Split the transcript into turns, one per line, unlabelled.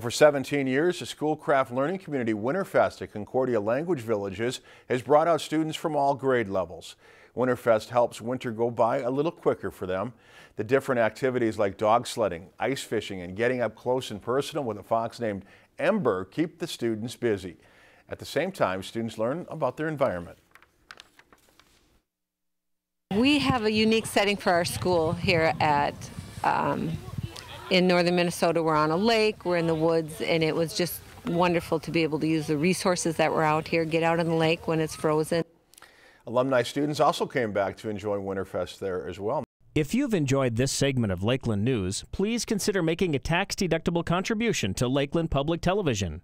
For 17 years, the Schoolcraft Learning Community Winterfest at Concordia Language Villages has brought out students from all grade levels. Winterfest helps winter go by a little quicker for them. The different activities like dog sledding, ice fishing, and getting up close and personal with a fox named Ember keep the students busy. At the same time, students learn about their environment.
We have a unique setting for our school here at um, in northern Minnesota. We're on a lake, we're in the woods, and it was just wonderful to be able to use the resources that were out here, get out on the lake when it's frozen.
Alumni students also came back to enjoy Winterfest there as well.
If you've enjoyed this segment of Lakeland News, please consider making a tax-deductible contribution to Lakeland Public Television.